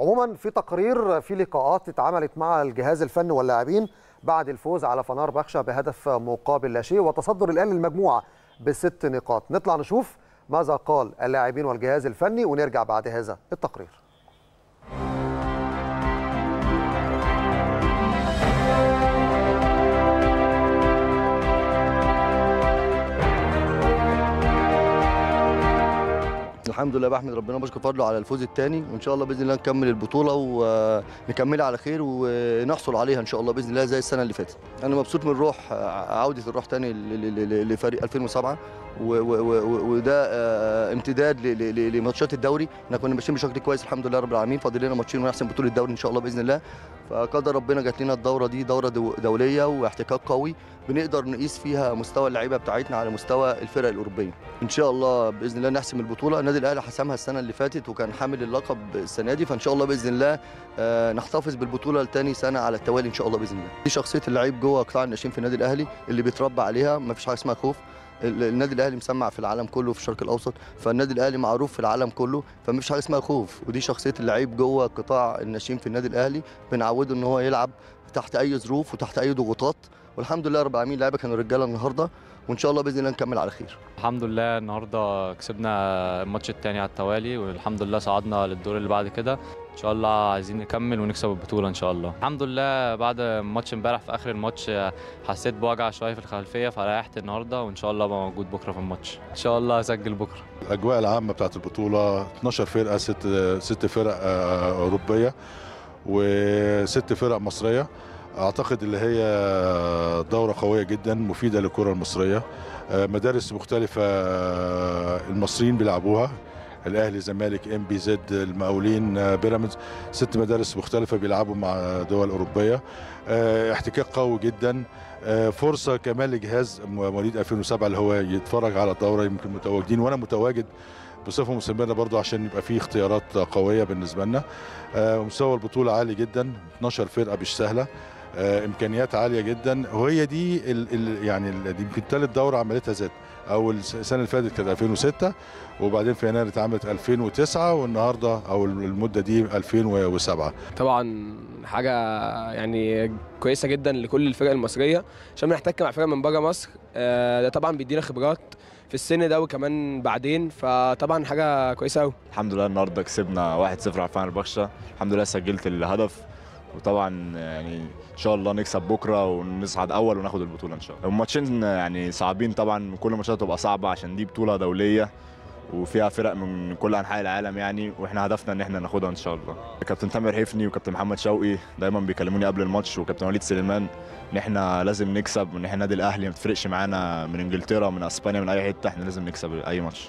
عموما في تقرير في لقاءات اتعملت مع الجهاز الفني واللاعبين بعد الفوز على فنار بخشة بهدف مقابل لا شيء وتصدر الآن للمجموعة بست نقاط. نطلع نشوف ماذا قال اللاعبين والجهاز الفني ونرجع بعد هذا التقرير. الحمد لله بحمد ربنا بشكر فضله على الفوز الثاني وإن شاء الله بإذن الله نكمل البطولة ونكملها على خير ونحصل عليها إن شاء الله بإذن الله زي السنة اللي فاتت. أنا مبسوط من روح عودة الروح ثاني لفريق 2007 وده امتداد لماتشات الدوري. إحنا كنا ماشيين بشكل كويس الحمد لله رب العالمين فاضل لنا ماتشين ونحسم بطولة الدوري إن شاء الله بإذن الله. فقدر ربنا جات لنا الدورة دي دورة دولية واحتكاك قوي. بنقدر نقيس فيها مستوى اللعيبة بتاعتنا على مستوى الفرق الأوروبية. إن شاء الله بإذن الله نحسم البطولة. النادي الأهلي حسمها السنة اللي فاتت وكان حامل اللقب السنة دي. فإن شاء الله بإذن الله نحتفظ بالبطولة لتاني سنة على التوالي إن شاء الله بإذن الله. دي شخصية اللعيب جوه قطاع الناشئين في النادي الأهلي اللي بيتربى عليها. ما فيش حاجة اسمها خوف. النادي الأهلي مسمع في العالم كله في الشرق الأوسط. فالنادي الأهلي معروف في العالم كله. فما فيش حاجة اسمها خوف. ودي شخصية اللعيب جوه قطاع الناشئين في النادي الأهلي. بنعوده إن هو يلعب تحت أي ظروف وتحت أي ضغوطات. والحمد لله رب العالمين اللعيبة كانوا رجالة النهارده وإن شاء الله بإذن الله نكمل على خير. الحمد لله النهارده كسبنا الماتش الثاني على التوالي والحمد لله صعدنا للدور اللي بعد كده. إن شاء الله عايزين نكمل ونكسب البطولة إن شاء الله. الحمد لله بعد ماتش امبارح في آخر الماتش حسيت بوجع شوية في الخلفية فريحت النهارده وإن شاء الله أبقى موجود بكرة في الماتش. إن شاء الله أسجل بكرة. الأجواء العامة بتاعت البطولة 12 فرقة ست ست فرق أوروبية. وست فرق مصرية. أعتقد اللي هي دورة قوية جدا مفيدة للكرة المصرية. مدارس مختلفة المصريين بيلعبوها. الأهلي زمالك إم بي زد المقاولين بيراميدز. ست مدارس مختلفة بيلعبوا مع دول أوروبية. احتكاك قوي جدا. فرصة كمان لجهاز مواليد 2007 اللي هو يتفرج على الدورة يمكن متواجدين. وأنا متواجد بصفة مستمره برضو عشان يبقى فيه اختيارات قوية بالنسبة لنا. مستوى البطولة عالي جدا. 12 فرقة مش سهلة. إمكانيات عالية جدا. وهي دي ال ال يعني دي يمكن ثالث دورة عملتها ذات أول السنة اللي فاتت كانت 2006 وبعدين في يناير اتعملت 2009 والنهاردة أو المدة دي 2007 طبعا حاجة يعني كويسة جدا لكل الفرق المصرية عشان بنحتك مع فرق من بره مصر. ده طبعا بيدينا خبرات في السن ده وكمان بعدين. فطبعا حاجة كويسة قوي الحمد لله النهارده كسبنا 1-0 على فناربخشة الحمد لله سجلت الهدف. وطبعا يعني إن شاء الله نكسب بكرة ونصعد أول وناخد البطولة إن شاء الله. الماتشين يعني صعبين طبعا كل ماتشات تبقى صعبة عشان دي بطولة دولية وفيها فرق من كل أنحاء العالم يعني وإحنا هدفنا إن إحنا ناخدها إن شاء الله. كابتن تامر حفني وكابتن محمد شوقي دايما بيكلموني قبل الماتش وكابتن وليد سليمان إن إحنا لازم نكسب وإن إحنا النادي الأهلي ما بتفرقش معانا من إنجلترا من أسبانيا من أي حتة إحنا لازم نكسب أي ماتش.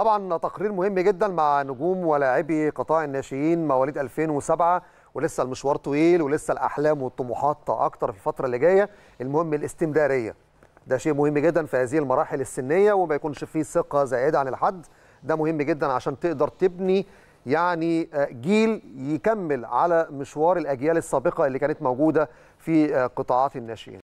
طبعا تقرير مهم جدا مع نجوم ولاعبي قطاع الناشئين مواليد 2007 ولسه المشوار طويل ولسه الأحلام والطموحات أكتر في الفترة اللي جاية. المهم الاستمرارية. ده شيء مهم جدا في هذه المراحل السنية وما يكونش فيه ثقة زائده عن الحد. ده مهم جدا عشان تقدر تبني يعني جيل يكمل على مشوار الأجيال السابقة اللي كانت موجودة في قطاعات الناشئين.